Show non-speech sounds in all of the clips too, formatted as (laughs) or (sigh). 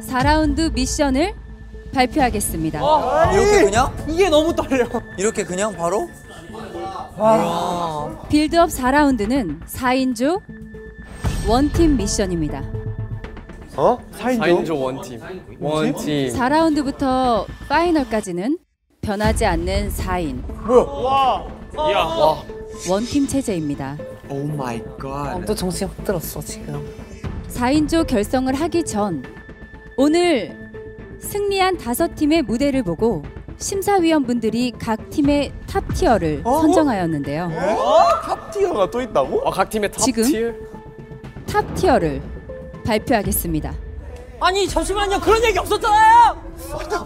4라운드 미션을 발표하겠습니다. 이렇게 그냥? 이게 너무 떨려. 이렇게 그냥 바로? 빌드업 4라운드는 4인조 원팀 미션입니다. 어? 4인조 원팀. 원팀. 4라운드부터 파이널까지는 변하지 않는 4인 야, 와. 원팀 체제입니다. Oh my God. 또 정신 확 들었어, 지금. 4인조 결성을 하기 전 오늘 승리한 다섯 팀의 무대를 보고 심사위원분들이 각 팀의 top tier를 선정하였는데요. top tier가 또 있다고? 아, 각 팀의 top 지금? Tier? Top tier를 발표하겠습니다. 아니 잠시만요 그런 얘기 없었잖아요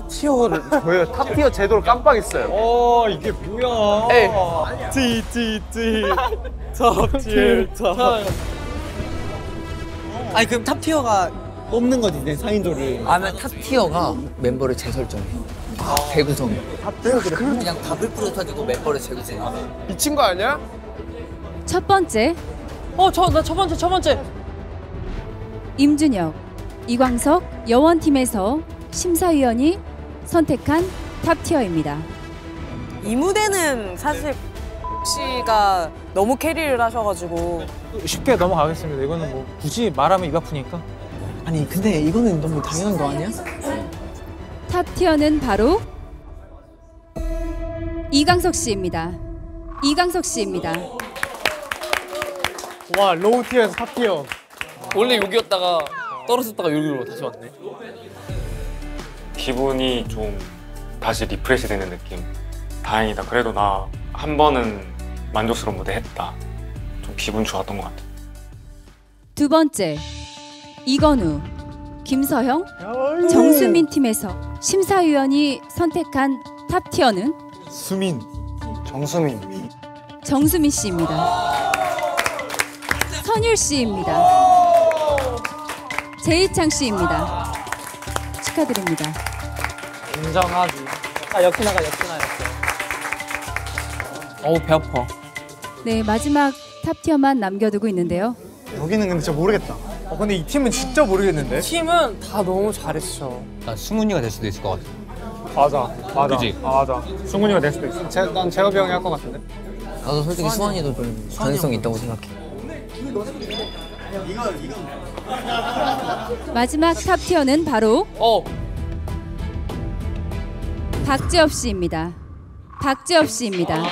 tier를 저희가 top tier 제도를 깜빡했어요. 어, 이게 뭐야? 에이. T, T, T. 탑 티어, 탑. 아니 그럼 탑 티어가 뽑는 거지 내 4인조를 아면 탑 티어가 멤버를 재설정해. 재구성해. 그냥 답을 뿌려가지고 멤버를 재구성해. 미친 거 아니야? 첫 번째 어저 나 첫 번째 첫 번째 임준혁, 이광석 여원팀에서 심사위원이 선택한 탑 티어입니다. 이 무대는 사실 씨가 너무 carry를 하셔가지고 쉽게 넘어가겠습니다. 이거는 뭐 굳이 말하면 입 아프니까. 아니 근데 이거는 너무 당연한 거 아니야? Top tier는 바로 이광석 씨입니다. 이광석 씨입니다. 와 low tier에서 top tier. 원래 여기였다가 떨어졌다가 여기로 다시 왔네. 기분이 좀 다시 refresh 되는 느낌. 다행이다. 그래도 나 한 번은 만족스러운 무대 했다. 좀 기분 좋았던 것 같아. 두 번째 이건우, 김서형, 정수민 팀에서 심사위원이 선택한 top tier는 수민. 정수민. 정수민 씨입니다. 선율 씨입니다. 제이창 씨입니다. 축하드립니다. 인정하지. 아 역시 나가 역시 나 역시 어우, 배 아파. 네 마지막 top tier만 남겨두고 있는데요. 여기는 근데 진짜 모르겠다. 어 근데 이 팀은 진짜 모르겠는데. 팀은 다 너무 잘했어 난 승훈이가 될 수도 있을 것 같아. 맞아. 맞아. 그지? 아 맞아. 승훈이가 될 수도 있어. 제, 난 재업이 형이 할 것 같은데. 나도 솔직히 수환이도 좀 가능성이 있다고 생각해. 마지막 top tier는 바로 어, 박지엽 씨입니다. 박지엽 씨입니다.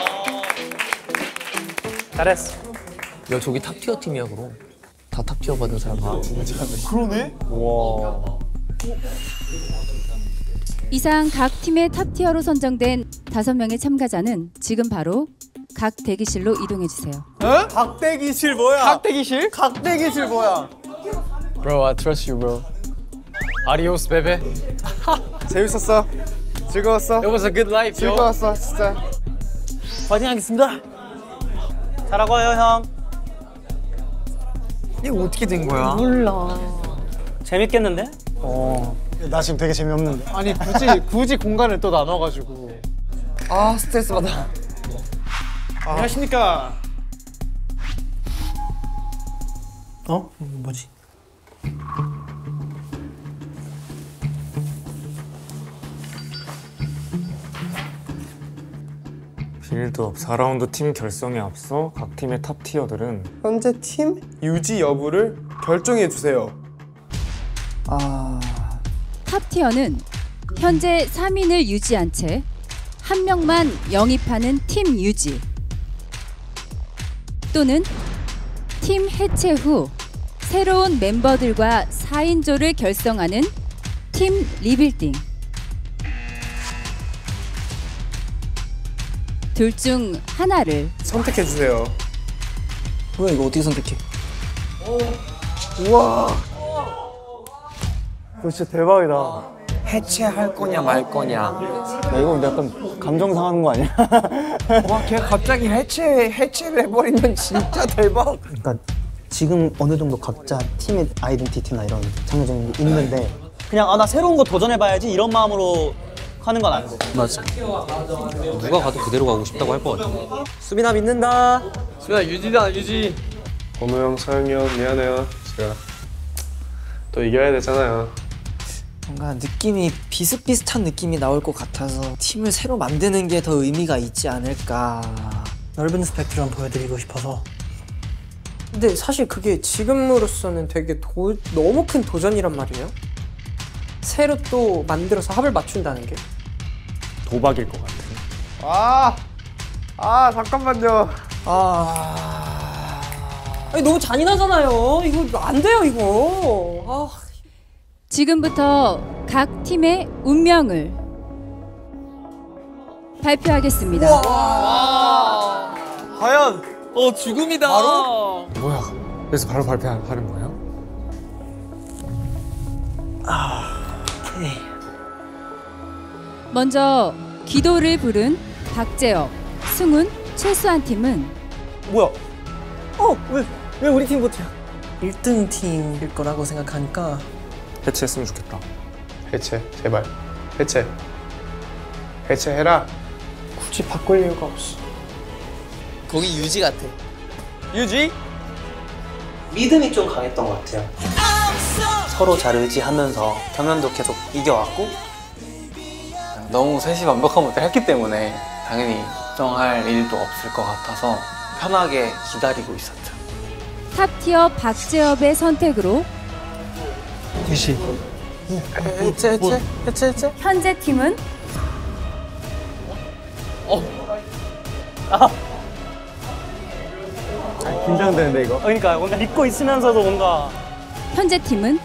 잘했어. 야 저기 top tier 팀이야 그럼. 다 top tier 받은 사람 다. 그러네? 이상 각 팀의 top tier로 선정된 다섯 명의 참가자는 지금 바로 각 대기실로 이동해 주세요. 어? 각 대기실 뭐야? 각 대기실? 각 대기실 뭐야? Bro, I trust you, bro. Adios, baby. (laughs) 재밌었어. 즐거웠어. It was a good life, yo. 즐거웠어 진짜. 파이팅하겠습니다 잘하고 와요 형 이거 어떻게 된 거야? 재밌겠는데? 나 지금 되게 재미없는데. 아니 굳이 굳이 공간을 또 나눠가지고. 아 스트레스 받아. 안녕하십니까. 어? 뭐지? 빌드업 4라운드 팀 결성에 앞서 각 팀의 top tier들은 현재 팀? 유지 여부를 결정해 주세요. Top tier는 현재 3인을 유지한 채 한 명만 영입하는 팀 유지. 또는 팀 해체 후 새로운 멤버들과 4인조를 결성하는 팀 리빌딩 둘 중 하나를 선택해 주세요. 뭐야 이거 어떻게 선택해? 이거 진짜 대박이다. 해체할 거냐 말 거냐. 야, 이거 근데 약간 감정 상하는 거 아니야? (laughs) 와 걔 갑자기 해체 해체를 해버리면 진짜 대박. 그러니까 지금 어느 정도 각자 팀의 아이덴티티나 이런 정해진 게 있는데 그냥 아 나 새로운 거 도전해봐야지 이런 마음으로 하는 건 아니고 맞아. 누가 가도 그대로 가고 싶다고 할 것 같아. 수빈아 믿는다 수빈아, 유지다, 유지. 건우 형, 서영이 형 미안해요. 제가 또 이겨야 되잖아요. 뭔가 느낌이 비슷비슷한 느낌이 나올 것 같아서 팀을 새로 만드는 게 더 의미가 있지 않을까. 넓은 스펙트럼 보여드리고 싶어서 근데 사실 그게 지금으로서는 되게 도- 너무 큰 도전이란 말이에요. 새로 또 만들어서 합을 맞춘다는 게. 도박일 것 같아. 아, 아 잠깐만요. 아. 아니, 너무 잔인하잖아요. 이거 안 돼요, 이거. 아. 지금부터 각 팀의 운명을 발표하겠습니다. 과연 어 죽음이다. 뭐야? 그래서 바로 발표하는 거예요? 먼저 기도를 부른 박재혁, 승훈, 최수한 팀은 뭐야? 어? 왜, 왜 우리 팀 못해? 1등 팀일 거라고 생각하니까 해체했으면 좋겠다. 해체, 제발. 해체. 해체해라. 굳이 바꿀 이유가 없어. 거기 유지 같아. 유지? 믿음이 좀 강했던 것 같아요. 서로 잘 의지하면서 경연도 계속 이겨왔고 너무 셋이 완벽한 무대를 했기 때문에 당연히 걱정할 일도 없을 것 같아서 편하게 기다리고 있었죠. 탑티어 박재엽의 선택으로 대시 해체, 해체, 해체, 해체. 현재 팀은 긴장되는데 이거. 그러니까 뭔가 믿고 있으면서도 뭔가 현재 팀은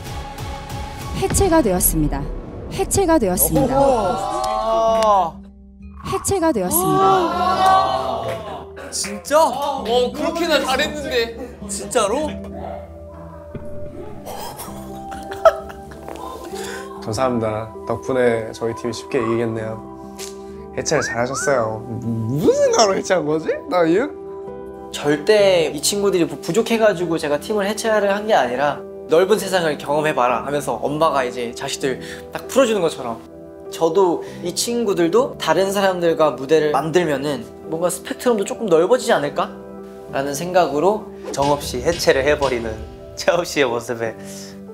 해체가 되었습니다. 해체가 되었습니다. 해체가 되었습니다. 진짜? 어 그렇게나 잘했는데 진짜로? (laughs) 감사합니다. 덕분에 저희 팀이 쉽게 이기겠네요. 해체를 잘하셨어요. 무슨 생각으로 해체한 거지? 나 이거? 절대 이 친구들이 뭐 부족해가지고 제가 팀을 해체를 한 게 아니라 넓은 세상을 경험해봐라 하면서 엄마가 이제 자식들 딱 풀어주는 것처럼 저도 이 친구들도 다른 사람들과 무대를 만들면은 뭔가 스펙트럼도 조금 넓어지지 않을까? 라는 생각으로 정없이 해체를 해버리는 채업 씨의 모습에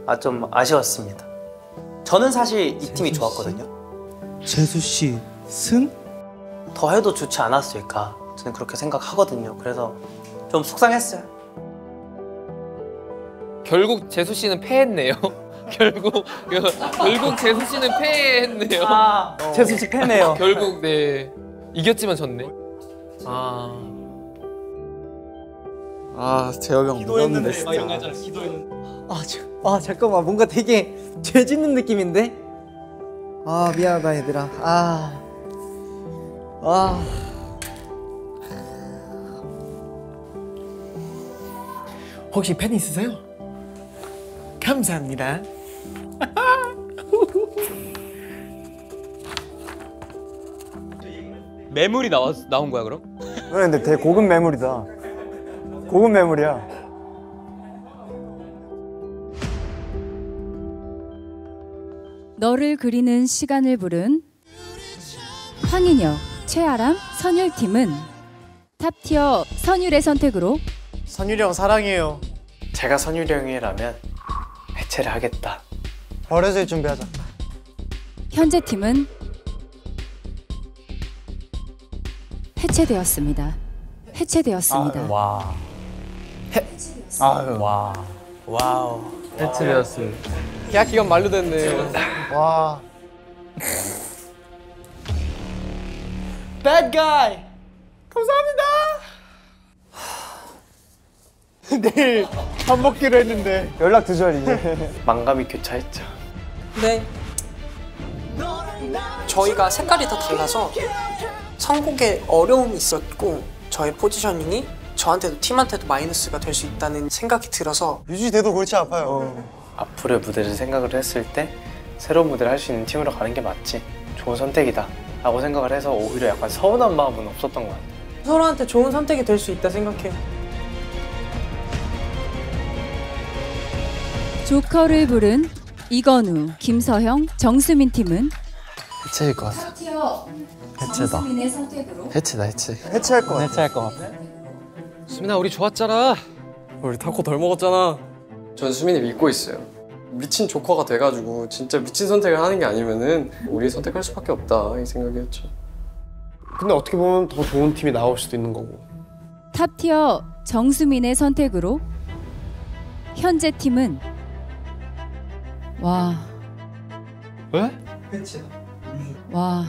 아, 좀 아쉬웠습니다. 저는 사실 이 팀이 좋았거든요. 재수 씨 승? 더 해도 좋지 않았을까 저는 그렇게 생각하거든요. 그래서 좀 속상했어요. 결국 재수 씨는 패했네요. (laughs) (laughs) 결국 결국 재수 씨는 패했네요. 아, 재수 씨 팬이에요. 결국 네 이겼지만 졌네. 아 아 재혁이 형 무섭네 진짜. 아, 저, 아 잠깐만 뭔가 되게 죄 짓는 느낌인데? 아 미안하다 얘들아 아 아. 혹시 팬 있으세요? 감사합니다 매물이 나왔, 나온 거야 그럼? 근데 되게 고급 매물이다. 고급 매물이야. 너를 그리는 시간을 부른 황인혁, 최아람, 선율 팀은 탑티어 선율의 선택으로 선율이 형 사랑해요. 제가 선율이 형이라면 해체를 하겠다 버려질 준비하자. 현재 팀은 해체되었습니다. 해체되었습니다. 와. 아유. 와. 와우. 해체되었습니다. 계약 기간 만료 됐네. 와. Bad guy (laughs) 내일 밥 먹기로 했는데 연락 두절 이제. (laughs) 망감이 교차했죠 네 저희가 색깔이 다 달라서 선곡에 어려움이 있었고 저의 포지셔닝이 저한테도 팀한테도 마이너스가 될 수 있다는 생각이 들어서 유지 돼도 골치 아파요. 앞으로의 무대를 생각을 했을 때 새로운 무대를 할 수 있는 팀으로 가는 게 맞지. 좋은 선택이다 라고 생각을 해서 오히려 약간 서운한 마음은 없었던 것 같아요. 서로한테 좋은 선택이 될 수 있다 생각해요 조커를 부른 이건우, 김서형, 정수민 팀은 해체일 것 같아. 해체다. 해체다 해체. 해체할 것 같아. 해체할 것 같아. 수민아 우리 좋았잖아. 우리 타코 덜 먹었잖아. 전 수민이 믿고 있어요. 미친 조커가 돼가지고 진짜 미친 선택을 하는 게 아니면은 우리 선택할 수밖에 없다 이 생각이었죠. 근데 어떻게 보면 더 좋은 팀이 나올 수도 있는 거고. 탑티어 정수민의 선택으로 현재 팀은 와. 왜? 와.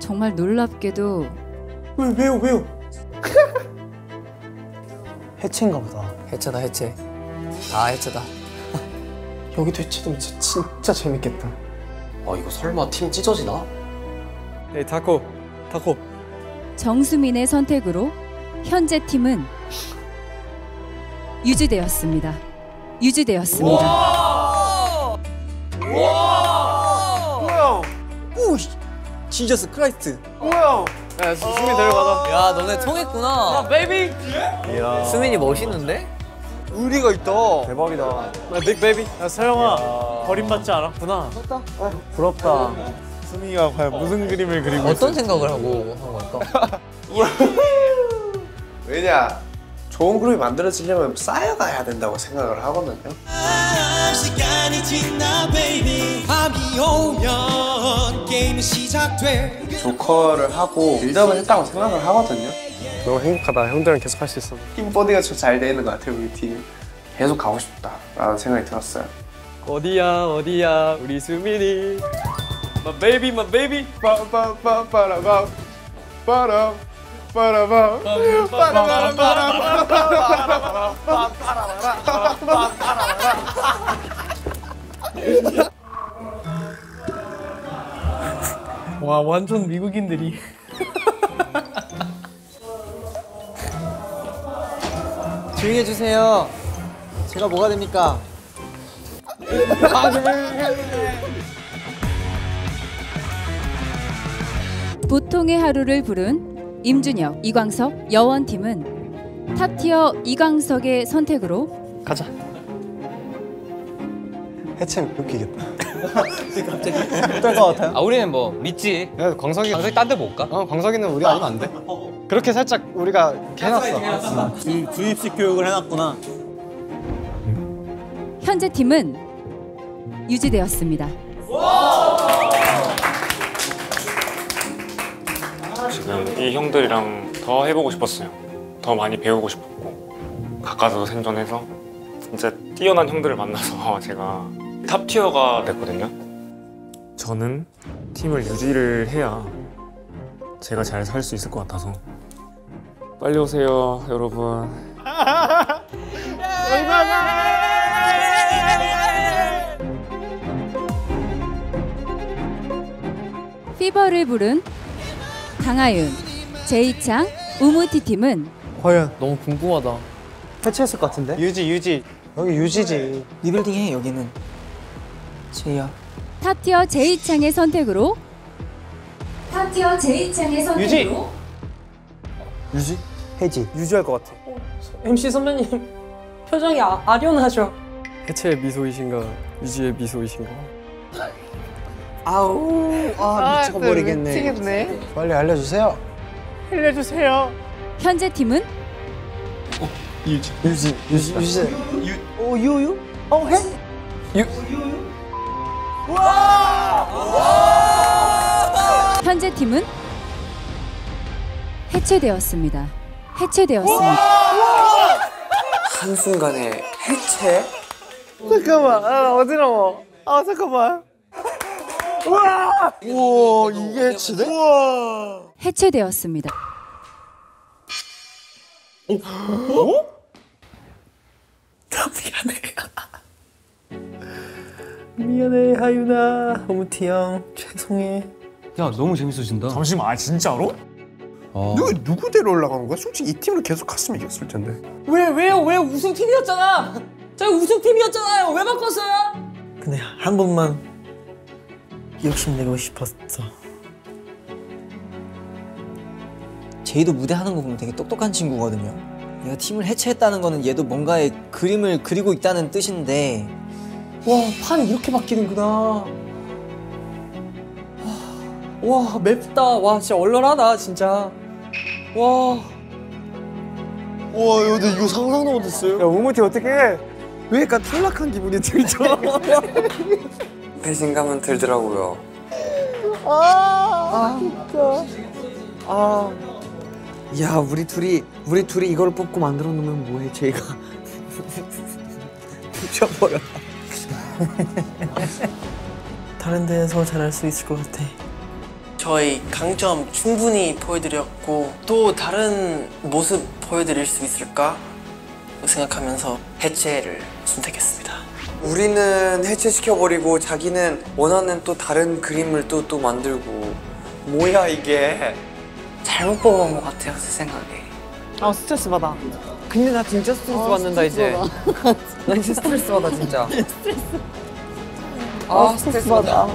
정말 놀랍게도 왜 왜요 왜요? (laughs) 해체인가 보다. 해체다 해체. 아 해체다. (laughs) 여기도 해체되면 진짜, 진짜 재밌겠다. 아 이거 설마 팀 찢어지나? 에이 타코 타코 정수민의 선택으로 현재 팀은 유지되었습니다. 유지되었습니다. 오 Jesus Christ. 야 수민이 데려가자 야 너네 통했구나. Baby. 수민이 멋있는데? 의리가 있다. 대박이다. Big baby 야 서영아 버림받지 않았구나 부럽다 수민이가 과연 무슨 그림을 그리고 어떤 생각을 하고 한 걸까? (laughs) 왜냐? 좋은 그룹이 만들어지려면 쌓여가야 된다고 생각을 하거든요. 시간이 지나 baby 밤이 오면 게임은 시작돼 조커를 하고 빌드업을 했다고 생각을 하거든요. 너무 행복하다. 형들이랑 계속 할 수 있어. 팀 버디가 잘 되는 것 같아요, 우리 팀. 계속 가고 싶다라는 생각이 들었어요. 어디야 어디야 우리 수민이 my baby my baby 빠 빠빠빠라밤 빠람 빠라밤 와 완전 미국인들이 조용히 해주세요. 제가 뭐가 됩니까? 보통의 하루를 부른 임준혁, 이광석, 여원팀은 탑티어 이광석의 선택으로 가자 해체는 웃기겠다. 어떨 것 같아요? 아 우리는 뭐 믿지. 야 광석이 광석이 딴 데 못 가? 어 광석이는 우리 아니면 안 돼 그렇게 살짝 우리가 해놨어 주, 주입식 교육을 해놨구나. 현재 팀은 유지되었습니다. 지금 이 형들이랑 더 해보고 싶었어요. 더 많이 배우고 싶었고 가까스로 생존해서 진짜 뛰어난 형들을 만나서 (laughs) 제가 top tier가 됐거든요. 저는 팀을 유지를 해야 제가 잘 살 수 있을 것 같아서 빨리 오세요, 여러분. (laughs) Fever를 부른 강하윤, 제이창, 우무티 팀은 과연 너무 궁금하다. 해체했을 것 같은데? 유지 유지 여기 유지지. 리빌딩 해 여기는. 제이야. 탑티어 제이창의 선택으로 탑티어 제이창의 선택으로 유지? 해지. 유지할 것 같아. MC 선배님 표정이 아, 아련하죠. 해체의 미소이신가 유지의 미소이신가 아우 아 미쳐버리겠네. 미치겠네. 빨리 알려주세요. 알려주세요. 현재 팀은 유지 유지 유지. 오 유 유? 어 해? 현재 팀은 해체되었습니다. 해체되었습니다. 한순간에 해체? 잠깐만. 아 어지러워. 아 잠깐만. 우와. 우와 이게 해치네? 우와. 해체되었습니다. (laughs) 미안해 하윤아. 허무티 형 죄송해. 야 너무 재밌어진다. 잠시만 아 진짜로? 어. 누구 누구 데려올라가는 거야? 솔직히 이 팀으로 계속 갔으면 이겼을 텐데. 왜 왜요 왜 우승 팀이었잖아. 저희 우승 팀이었잖아요. 왜 바꿨어요? 근데 한 번만 욕심내고 싶었어. 제이도 무대 하는 거 보면 되게 똑똑한 친구거든요. 얘가 팀을 해체했다는 거는 얘도 뭔가의 그림을 그리고 있다는 뜻인데 와 판이 이렇게 바뀌는구나. 와, 와 맵다. 와 진짜 얼얼하다 진짜. 와. 와 근데 이거 상상도 못했어요. 야 우무티 어떻게 해? 왜 약간 탈락한 기분이 들죠? (laughs) 배신감은 들더라고요. 아, 진짜. 아. 야, 우리 둘이 우리 둘이 이걸 뽑고 만들어 놓으면 뭐해, 제가. (laughs) 부셔버려. (laughs) 다른 데에서 잘할 수 있을 것 같아. 저희 강점 충분히 보여드렸고 또 다른 모습 보여드릴 수 있을까 생각하면서 해체를 선택했습니다. 우리는 해체시켜버리고 자기는 원하는 또 다른 그림을 또 또 만들고 뭐야 이게 잘못 뽑은 것 같아요, 제 생각에. 아, 스트레스 받아. 근데 나 진짜 스트레스 받는다, 이제. 나 이제 스트레스 받아, 진짜. (laughs) 아 스트레스 받아